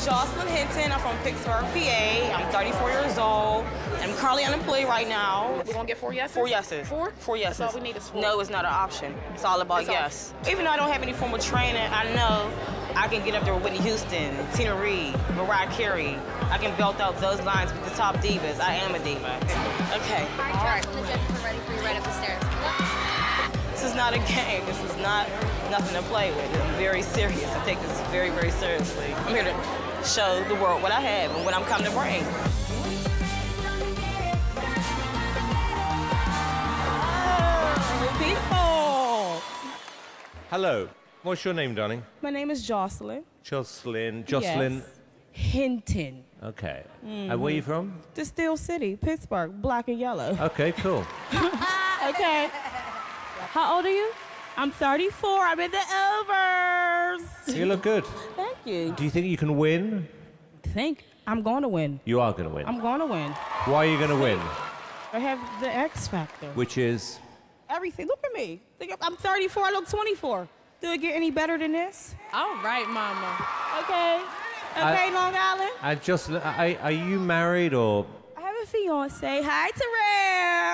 is Jocelyn Hinton. I'm from Pittsburgh, PA. I'm 34 years old. I'm currently unemployed right now. We're gonna get four yeses? Four yeses. Four? Four yeses. That's all we need is four. No, it's not an option. It's all about It's all- yes. Even though I don't have any formal training, I know I can get up there with Whitney Houston, Tina Reid, Mariah Carey. I can belt out those lines with the top divas. I am a diva. Okay. All right, Jocelyn and Jennifer ready for you right up the stairs. This is not a game. This is not nothing to play with. I'm very serious. I take this very, very seriously. I'm here to show the world what I have and what I'm coming to bring. People. Hello. What's your name, darling? My name is Jocelyn. Jocelyn. Jocelyn. Yes. Hinton. Okay. Mm-hmm. And where are you from? The Steel City, Pittsburgh, black and yellow. Okay, cool. Okay. How old are you? I'm 34. I'm in the overs. you look good. Thank you. Do you think you can win? Think I'm going to win. You are going to win. I'm going to win. Why are you going to win? I have the X factor. Which is. Everything. Look at me. I'm 34. I look 24. Do it get any better than this? All right, mama. Okay. Okay, Long Island. I just. are, are you married or? I have a fiance. Hi, Terrell.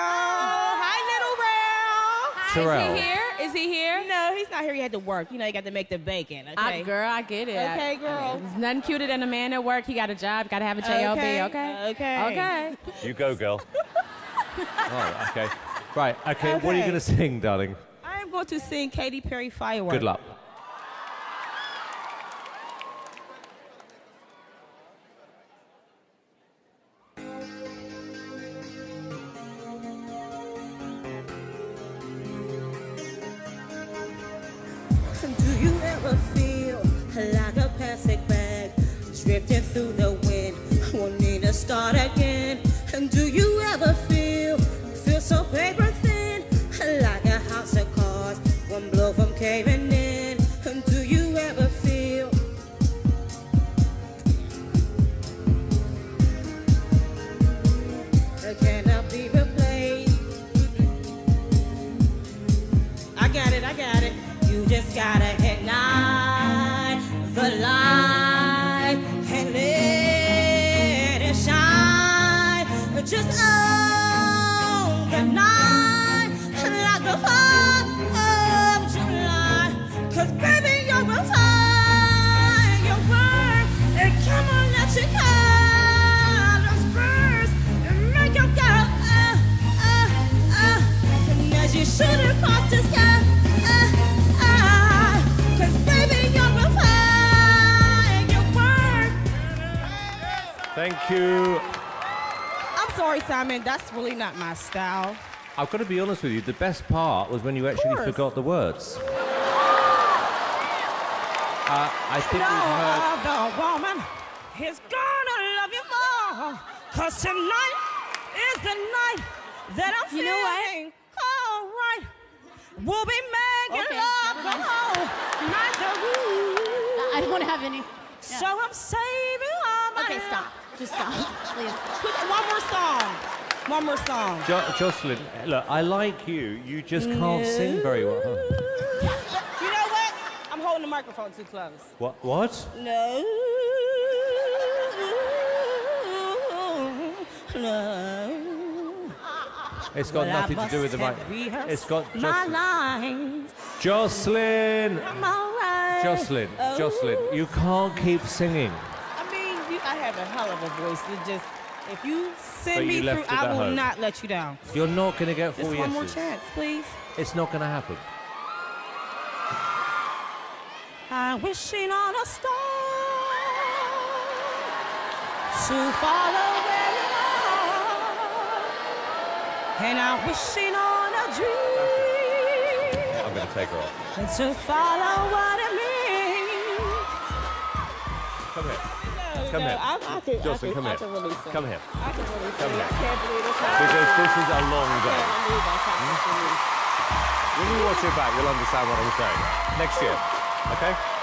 Hi, little Rail. Terrell. Is he here? Is he here? No, he's not here. He had to work. You know, he got to make the bacon. Okay. I, girl, I get it. Okay, girl. There's nothing cuter than a man at work. He got a job, got to have a job. Okay, Okay. okay. Okay. You go, girl. oh, okay. Right, okay. What are you going to sing, darling? I am going to sing Katy Perry Fireworks. Good luck. Do you ever feel feel so paper thin, like a house of cards, one blow from caving in? Do you ever feel Thank you. I'm sorry, Simon. That's really not my style. I've got to be honest with you. The best part was when you actually forgot the words. Uh, I think No we've heard. other woman is gonna love you more. Cause tonight is the night that I'm You know feeling alright. We'll be making Okay, love never the mind. whole night. I don't want to have any. So I'm saving all my Okay, stop. Just stop, please. One more song. One more song. Jo- Jocelyn, look, I like you. You just can't sing very well. Huh? You know what? I'm holding the microphone too close. What? What? No. No. It's got Well, nothing to do with the mic. must have It's got my Jocelyn. lines. Jocelyn. I'm alright. Jocelyn. Oh. Jocelyn. You can't keep singing. I mean, you, I have a hell of a voice. It just, if you send But me you through, I will home. not let you down. You're not going to get four Just one more chance, please. It's not going to happen. I'm wishing on a star to follow where you are, and I'm wishing on a dream I'm going to take her off. and to follow what it means. Come here. No, Come no, here. I, I can, Jocelyn, I can, come I here. can release it. Come here. I can release Come it. here. I can't believe this happened. Because this is a long day. can't believe that's happened to me. Hmm? When you watch it back, you'll understand what I'm saying. Next year. Okay?